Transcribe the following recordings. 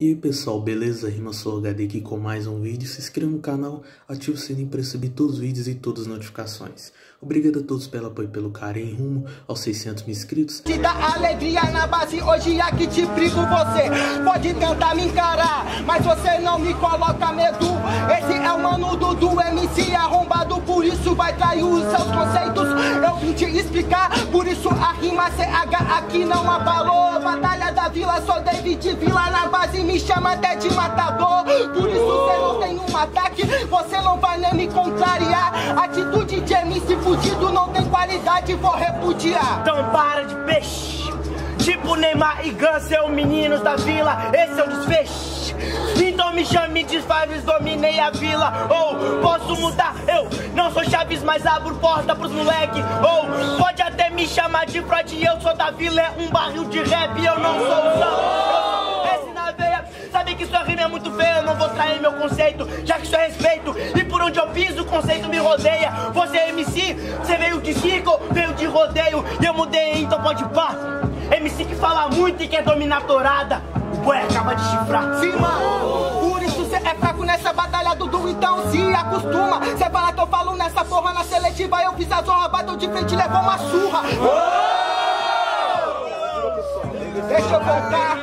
E aí pessoal, beleza? Rima Sou HD aqui com mais um vídeo. Se inscreva no canal, ative o sininho para receber todos os vídeos e todas as notificações. Obrigado a todos pelo apoio e pelo carinho rumo aos 600 mil inscritos. Te dá alegria na base, hoje aqui te brigo você Pode tentar me encarar, mas você não me coloca medo Esse é o mano Dudu, MC arrombado, por isso vai trair os seus conceitos Eu vim te explicar, por isso a rima CH aqui não abalou Batalha Vila, sou David Vila. Na base, me chama até de matador. Por isso você não tem um ataque, você não vai nem me contrariar. Atitude de MC fudido não tem qualidade, vou repudiar. Então para de peixe. Tipo Neymar e Gansel, meninos da vila, esse é o desfecho. Então me chame de Faves, dominei a vila. Ou posso mudar, eu não sou Chaves, mas abro porta pros moleque. Ou pode até me chamar de Freud, eu sou da vila, é um barril de rap, eu não sou o. Esse na veia, sabe que sua rima é muito feia, eu não vou trair meu conceito, já que isso é respeito. E por onde eu piso, o conceito me rodeia. Você é MC, você veio de circo, veio de rodeio, e eu mudei, então pode pá. MC que fala muito e quer dominar a torada. Boi acaba de chifrar. Sim, mano. Por isso cê é fraco nessa batalha, Dudu, então se acostuma. Cê fala que eu falo nessa porra na seletiva, eu fiz a zorra, bateu de frente e levou uma surra. Deixa eu voltar.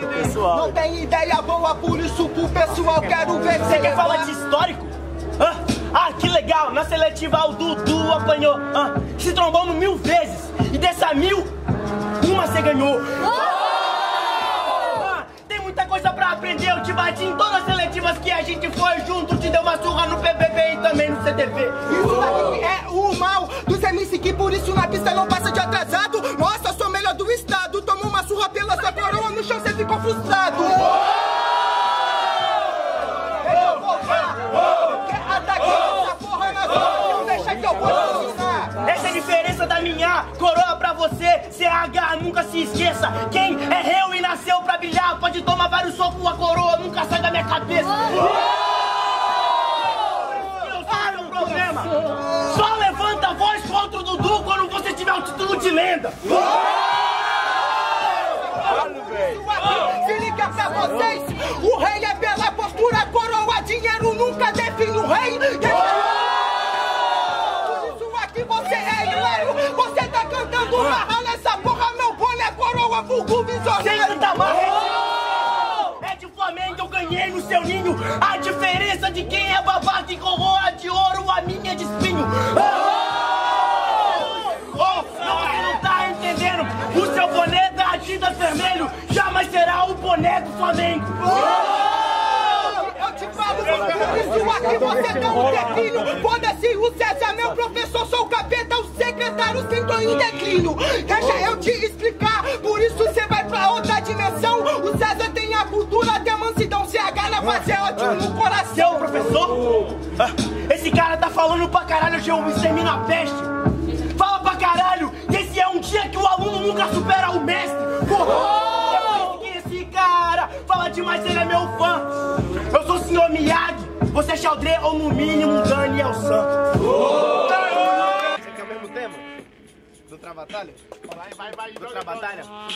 Não tem ideia boa, por isso pro pessoal quero ver Você quer falar de histórico? Hã? Ah, que legal! Na seletiva o Dudu apanhou. Hã? Se trombamos mil vezes. E dessa mil, uma você ganhou. Ah, coisa pra aprender. Eu te bati em todas as seletivas que a gente foi junto. Te deu uma surra no PBB e também no CTV. Isso daqui é o mal dos MC que por isso na pista não passa de atrasado. Nossa, sou melhor do estado. Tomou uma surra pela sua coroa, no chão você ficou frustrado. Voltar. Não que eu. Essa é a diferença da minha coroa você. CH, nunca se esqueça. Quem é réu e nasceu pra brilhar pode tomar vários socos, a coroa nunca sai da minha cabeça. Eu sei problema. Só levanta a voz contra o Dudu quando você tiver o título de lenda. Se liga pra vocês, o rei é boné é coroa, vulgo Sem visionário. tanta marra. É de Flamengo, eu ganhei no seu ninho. A diferença de quem é babaca e coroa de ouro, a minha é de espinho. Oh, não, você não tá entendendo. O seu boné da Adidas vermelho jamais será o boné do Flamengo. Eu te falo, por isso aqui você tem um declínio. Foda-se o César, meu professor, sou o capeta, o secretário sentou em declínio. Deixa eu te explicar, isso você vai pra outra dimensão. O César tem a cultura, tem a mansidão, CH na base é ótimo no coração. professor? Ah, Esse cara tá falando pra caralho, eu extermino a peste. Fala pra caralho, que esse é um dia que o aluno nunca supera o mestre. Porra! Que esse cara fala demais, ele é meu fã. Eu sou o senhor Miyagi, você é Xaldré ou no mínimo Daniel San. Quer o mesmo tema? Do Travatalha? Vai, vai, vai. Do Travatalha? Ah,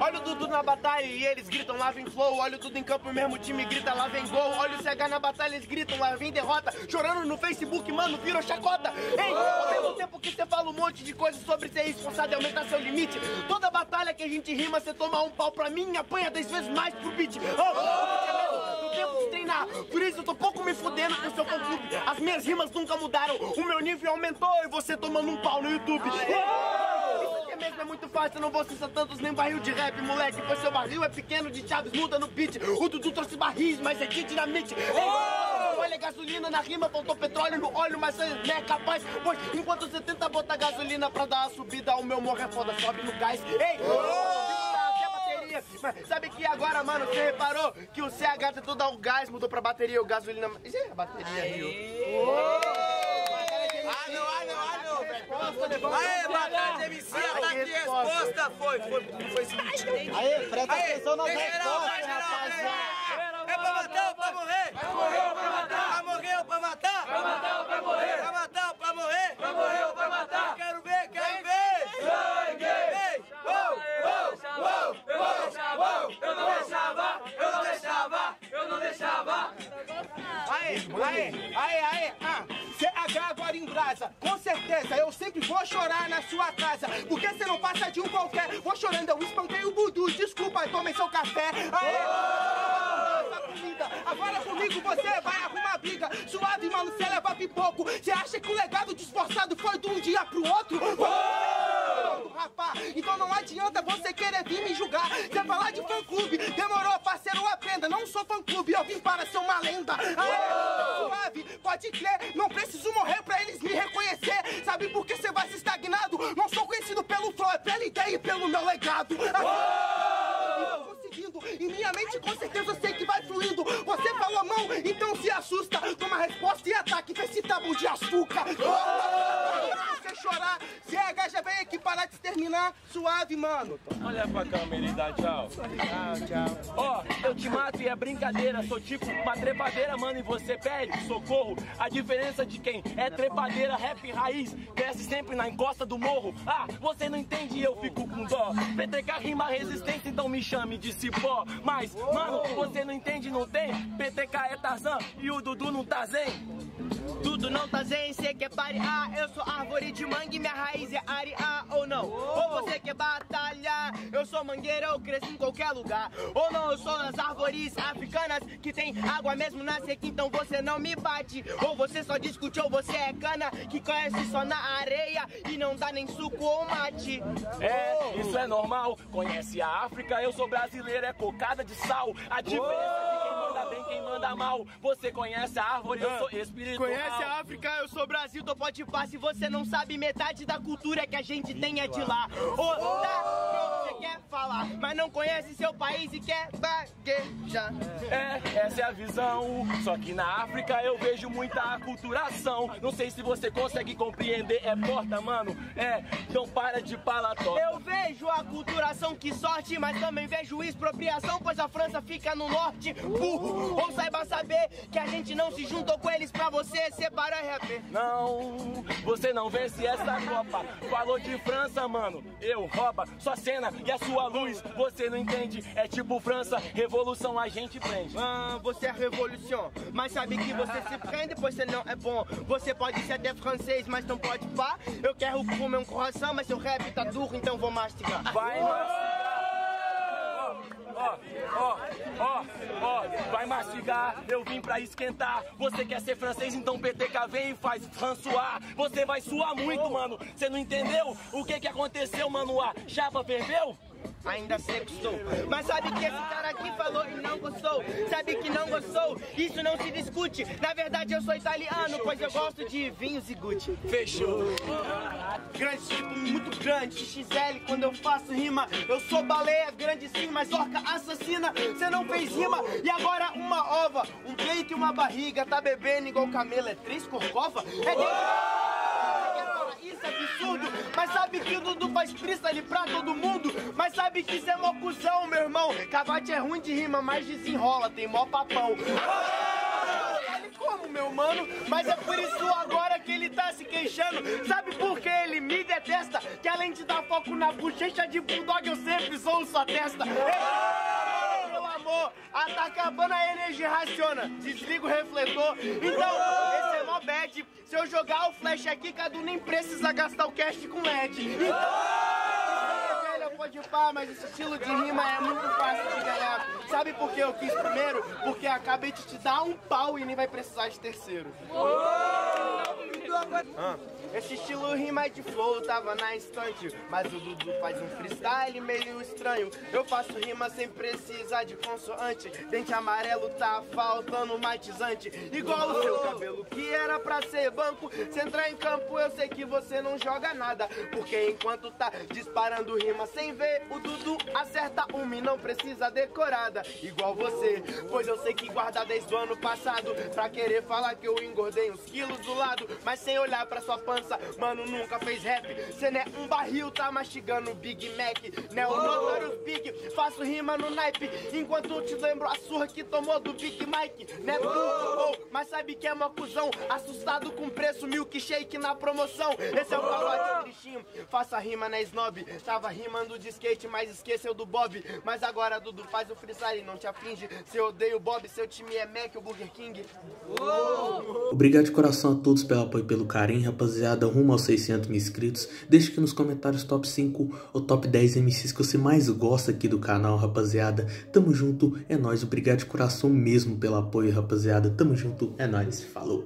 olha o Dudu na batalha e eles gritam lá vem flow. Olha o Dudu em campo e o mesmo time grita lá vem gol. Olha o CH na batalha, eles gritam lá vem derrota. Chorando no Facebook, mano, virou chacota. Ei, ao mesmo tempo que você fala um monte de coisas sobre ser responsável e aumentar seu limite. Toda batalha que a gente rima, você toma um pau pra mim e apanha dez vezes mais pro beat. Oh, tempo de treinar. Por isso eu tô pouco me fudendo com o seu fã clube. As minhas rimas nunca mudaram. O meu nível aumentou e você tomando um pau no YouTube. Isso aqui mesmo é muito fácil, eu não vou cessar tantos nem barril de rap, moleque. Pois seu barril é pequeno de chaves, muda no beat. O Dudu trouxe barris, mas é de dinamite. Olha gasolina na rima, faltou petróleo no óleo, mas não é capaz. Pois enquanto você tenta botar gasolina pra dar a subida, o meu morro é foda, sobe no gás. Ei! até a bateria. Mas sabe que agora, mano, você reparou que o CH tentou dar um gás, mudou pra bateria, o gasolina. É a bateria, Rio. Ah, não, ah, não, ah, não, velho. Aê, batalha de MC, ataque e resposta. Foi, foi no Facebook. Aê, presta Aê, atenção respostas, geral, rapaziada. É pra matar ou pra morrer? Pra morrer ou pra matar? Pra morrer ou pra matar? Pra matar ou pra morrer? Pra matar ou pra morrer? Pra morrer ou pra matar? Quero ver, quero ver. Sangue! Ei, uou, uou, uou, eu não deixava, eu não deixava, eu não deixava. Aê, aê, aê, ah, CH agora em brasa, com certeza eu sempre vou chorar na sua casa, porque você não passa de um qualquer, vou chorando, eu espanquei o Budu, desculpa, tomei seu café, aê, essa comida, agora comigo você vai arrumar briga, suave, mano, você leva pipoco, você acha que o legado de esforçado foi de um dia pro outro? Rapá, então não adianta você querer vir me julgar, você falar de fã clube, demorou, parceiro, aprenda, não sou fã clube, eu vim para ser uma lenda, aê, resposta e ataque, vê se tá bom de açúcar. Se você chorar, CH já vem aqui parar de exterminar. Suave, mano. Olha pra câmera e dá tchau. Tchau, tchau. Ó, eu te mato e é brincadeira. Sou tipo uma trepadeira, mano, e você pede socorro. A diferença de quem é trepadeira, rap raiz, cresce sempre na encosta do morro. Ah, você não entende e eu fico com dó. PTK rima resistência, então me chame de cipó. Mas, mano, você não entende, não tem? PTK é Tarzan e o Dudu não tá zen. Tudo não tá zen, cê quer parear? Eu sou árvore de mangue, minha raiz é arear ou não? Ou você quer batalhar? Eu sou mangueira, eu cresci em qualquer lugar. Ou não, eu sou nas árvores africanas Que tem água mesmo na seca, então você não me bate. Ou você só discute, ou você é cana Que conhece só na areia E não dá nem suco ou mate. É, isso é normal. Conhece a África, eu sou brasileiro, é cocada de sal. A diferença quem manda mal. Você conhece a árvore, eu sou espiritual. Conhece a África? Eu sou Brasil, tô pode par. Se você não sabe, metade da cultura que a gente tem é de lá. Ô, tá, quer falar, mas não conhece seu país e quer baguejar. É, essa é a visão. Só que na África eu vejo muita aculturação. Não sei se você consegue compreender. É porta, mano. É, então para de palató. Eu vejo a culturação que sorte, mas também vejo expropriação, pois a França fica no norte. Burro, ou saiba saber que a gente não se juntou com eles pra você separar RAP. Não, você não vence essa Copa. Falou de França, mano. Eu rouba sua cena e a sua luz. Você não entende. É tipo França, revolução a gente prende. Ah, você é revolução, mas sabe que você se prende, pois você não é bom. Você pode ser até francês, mas não pode pá. Eu quero comer um coração, mas seu rap tá duro, então vou mastigar. Vai mastigar. Ó, ó, ó, ó, vai mastigar, eu vim pra esquentar. Você quer ser francês, então PTK vem e faz François. Você vai suar muito, mano. Você não entendeu o que que aconteceu, mano? A chapa ferveu? Ainda sei que sou. Mas sabe que esse cara aqui falou e não gostou. Sabe que não gostou, isso não se discute. Na verdade, eu sou italiano, pois eu gosto de vinhos e Gucci. Fechou. Grande, tipo, muito grande. XL, quando eu faço rima, eu sou baleia grande sim, mas orca assassina. Você não fez rima e agora uma ova, um peito e uma barriga. Tá bebendo igual camelo, é três corcova? É dentro. É absurdo, mas sabe que Dudu faz freestyle pra todo mundo. Mas sabe que isso é mó cuzão, meu irmão. Cavate é ruim de rima, mas desenrola, tem mó papão. Ele como, meu mano? Mas é por isso agora que ele tá se queixando. Sabe por que ele me detesta? Que além de dar foco na bochecha de bulldog, eu sempre sou sua testa. Meu amor, ah, tá acabando a energia raciona. Desliga o refletor. Então, é. Se eu jogar o flash aqui, Cadu nem precisa gastar o cash com LED. Velho, pode pá, mas esse estilo de rima é muito fácil de ganhar. Sabe por que eu quis primeiro? Porque acabei de te dar um pau e nem vai precisar de terceiro. Ah, Esse estilo rima de flow tava na estante Mas o Dudu faz um freestyle meio estranho. Eu faço rima sem precisar de consoante. Dente amarelo tá faltando matizante. Igual o seu cabelo que era pra ser banco. Se entrar em campo eu sei que você não joga nada. Porque enquanto tá disparando rima sem ver O Dudu acerta uma e não precisa decorada. Igual você, pois eu sei que guarda desde o ano passado. Pra querer falar que eu engordei uns quilos do lado Mas sem olhar pra sua pança. Mano, nunca fez rap. Cê não é um barril, tá mastigando Big Mac. Né, o Notorious Big, faço rima no naipe. Enquanto te lembro a surra que tomou do Big Mike. Né, tu, oh, mas sabe que é uma cuzão. Assustado com preço, milkshake na promoção. Esse é o pagode tristinho. Faça rima na snob. Tava rimando de skate, mas esqueceu do Bob. Mas agora, Dudu, faz o freestyle, não te aflige. Se eu odeio o Bob, seu time é Mac ou Burger King. Obrigado de coração a todos pelo apoio e pelo carinho, rapaziada. Rumo aos 600 mil inscritos. Deixa aqui nos comentários top 5 ou top 10 MCs que você mais gosta aqui do canal, rapaziada. Tamo junto, é nóis. Obrigado de coração mesmo pelo apoio, rapaziada. Tamo junto, é nóis. Falou.